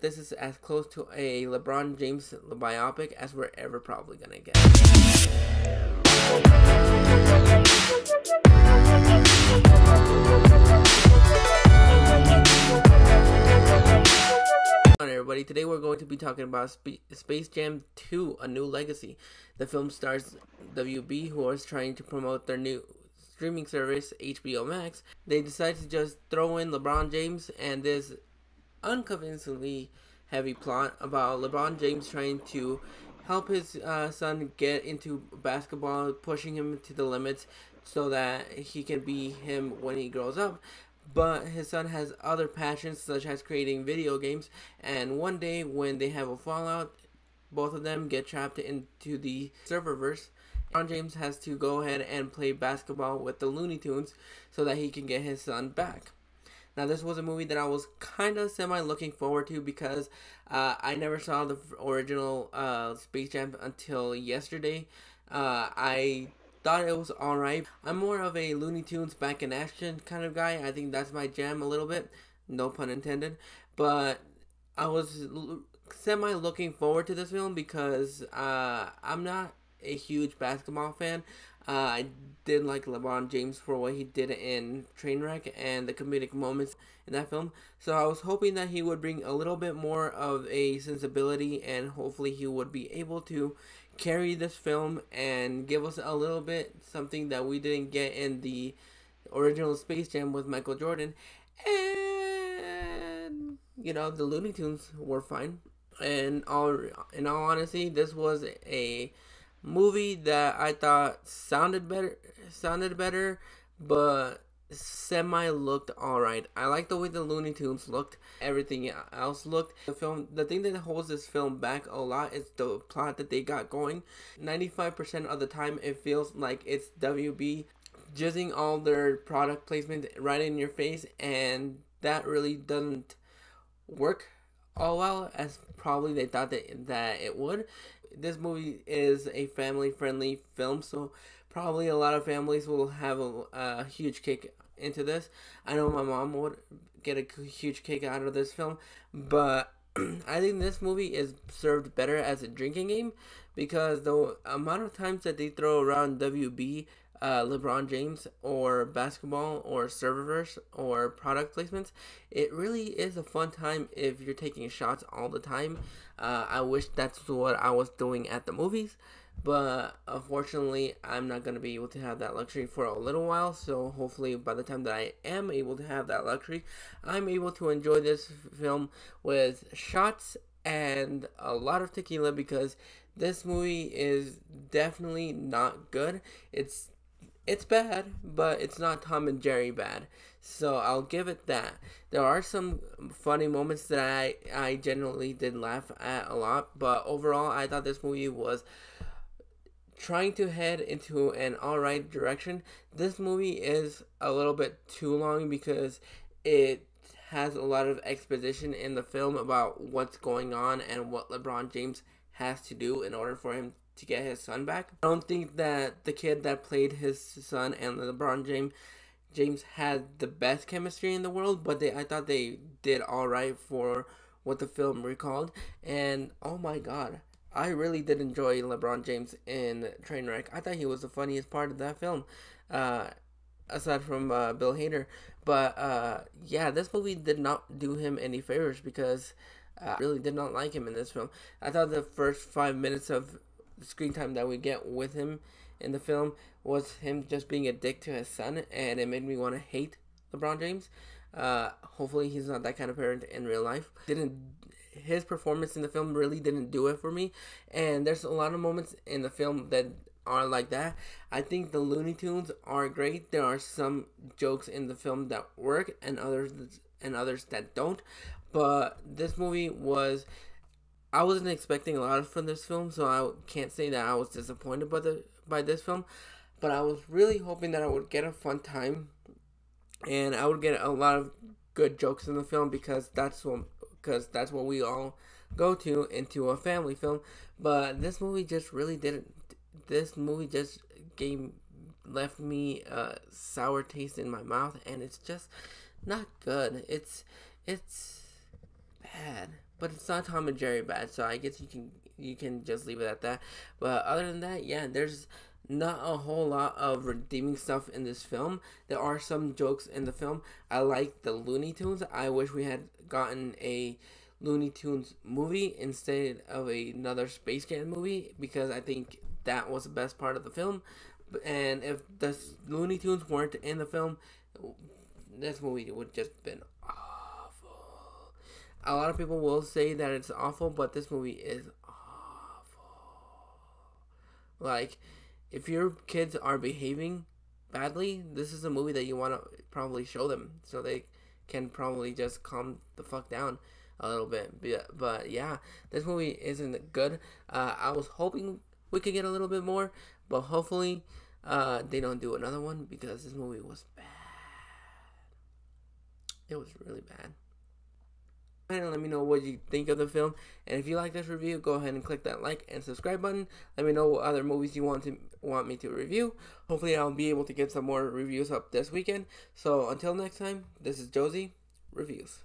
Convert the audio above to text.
This is as close to a LeBron James biopic as we're ever probably gonna get. everybody. Today we're going to be talking about Sp Space Jam 2, A New Legacy. The film stars WB, who is trying to promote their new streaming service, HBO Max. They decided to just throw in LeBron James and this unconvincingly heavy plot about LeBron James trying to help his uh, son get into basketball, pushing him to the limits so that he can be him when he grows up. But his son has other passions such as creating video games. And one day when they have a fallout both of them get trapped into the serververse. LeBron James has to go ahead and play basketball with the Looney Tunes so that he can get his son back. Now, this was a movie that I was kind of semi looking forward to because uh, I never saw the original uh, Space Jam until yesterday. Uh, I thought it was alright. I'm more of a Looney Tunes back in action kind of guy. I think that's my jam a little bit. No pun intended. But I was semi looking forward to this film because uh, I'm not a huge basketball fan. Uh, I did like LeBron James for what he did in Trainwreck and the comedic moments in that film. So I was hoping that he would bring a little bit more of a sensibility and hopefully he would be able to carry this film and give us a little bit something that we didn't get in the original Space Jam with Michael Jordan. And you know, the Looney Tunes were fine. And all in all honesty, this was a movie that I thought sounded better sounded better, but semi looked alright. I like the way the Looney Tunes looked, everything else looked. The film, the thing that holds this film back a lot is the plot that they got going. 95% of the time, it feels like it's WB jizzing all their product placement right in your face, and that really doesn't work all well as probably they thought that, that it would. This movie is a family friendly film, so probably a lot of families will have a, a huge kick into this. I know my mom would get a huge kick out of this film, but I think this movie is served better as a drinking game because the amount of times that they throw around WB, uh, LeBron James, or basketball, or serververse, or product placements, it really is a fun time if you're taking shots all the time. Uh, I wish that's what I was doing at the movies. But unfortunately, I'm not going to be able to have that luxury for a little while. So hopefully, by the time that I am able to have that luxury, I'm able to enjoy this film with shots and a lot of tequila because this movie is definitely not good. It's it's bad, but it's not Tom and Jerry bad. So I'll give it that. There are some funny moments that I I generally did laugh at a lot, but overall I thought this movie was trying to head into an alright direction. This movie is a little bit too long because it has a lot of exposition in the film about what's going on and what LeBron James has to do in order for him to get his son back. I don't think that the kid that played his son and LeBron James James had the best chemistry in the world, but they I thought they did all right for what the film recalled. And oh my god, I really did enjoy LeBron James in Trainwreck. I thought he was the funniest part of that film, uh, aside from uh, Bill Hader. But uh, yeah, this movie did not do him any favors because I really did not like him in this film. I thought the first five minutes of screen time that we get with him in the film was him just being a dick to his son, and it made me want to hate LeBron James. Uh, hopefully, he's not that kind of parent in real life. Didn't his performance in the film really didn't do it for me. And there's a lot of moments in the film that are like that. I think the Looney Tunes are great. There are some jokes in the film that work and others and others that don't. But this movie was I wasn't expecting a lot from this film, so I can't say that I was disappointed by the by this film. But I was really hoping that I would get a fun time and I would get a lot of good jokes in the film because that's what because that's what we all go to into a family film. But this movie just really didn't. This movie just gave left me a sour taste in my mouth, and it's just not good. It's it's bad. But it's not Tom and Jerry bad. So I guess you can you can just leave it at that. But other than that, yeah, there's not a whole lot of redeeming stuff in this film. There are some jokes in the film. I like the Looney Tunes. I wish we had gotten a Looney Tunes movie instead of another Space Jam movie because I think that was the best part of the film. And if the Looney Tunes weren't in the film, this movie would just been. A lot of people will say that it's awful, but this movie is awful. Like, if your kids are behaving badly, this is a movie that you want to probably show them so they can probably just calm the fuck down a little bit. But, but yeah, this movie isn't good. Uh, I was hoping we could get a little bit more, but hopefully uh, they don't do another one because this movie was bad. It was really bad. And let me know what you think of the film. And if you like this review, go ahead and click that like and subscribe button. Let me know what other movies you want to want me to review. Hopefully, I'll be able to get some more reviews up this weekend. So until next time, this is Josie reviews.